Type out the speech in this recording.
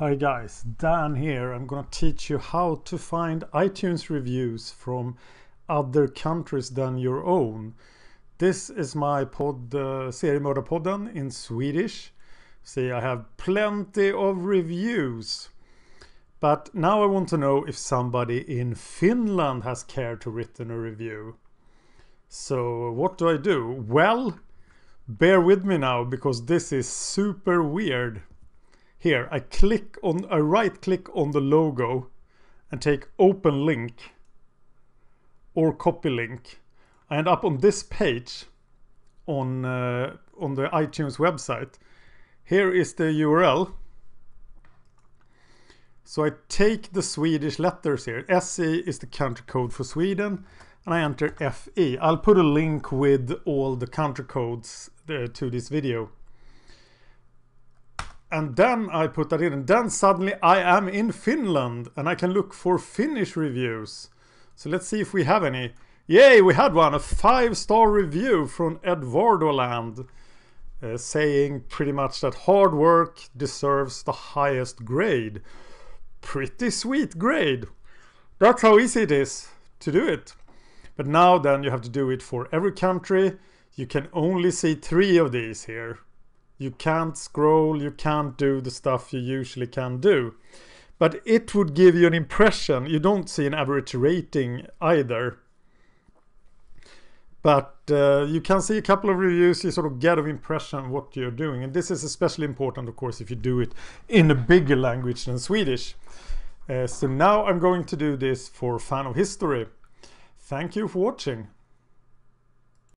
Hi guys, Dan here. I'm gonna teach you how to find iTunes reviews from other countries than your own. This is my pod, uh, Seriemördarpodden in Swedish. See, I have plenty of reviews. But now I want to know if somebody in Finland has cared to written a review. So what do I do? Well, bear with me now because this is super weird. Here, I click on, I right click on the logo and take open link or copy link. I end up on this page on, uh, on the iTunes website. Here is the URL. So I take the Swedish letters here. SE is the country code for Sweden and I enter FE. I'll put a link with all the country codes uh, to this video and then I put that in and then suddenly I am in Finland and I can look for Finnish reviews. So let's see if we have any. Yay, we had one, a five star review from Edvardoland uh, saying pretty much that hard work deserves the highest grade. Pretty sweet grade. That's how easy it is to do it. But now then you have to do it for every country. You can only see three of these here. You can't scroll, you can't do the stuff you usually can do. But it would give you an impression. You don't see an average rating either. But uh, you can see a couple of reviews, you sort of get an impression of what you're doing. And this is especially important, of course, if you do it in a bigger language than Swedish. Uh, so now I'm going to do this for Fan of History. Thank you for watching.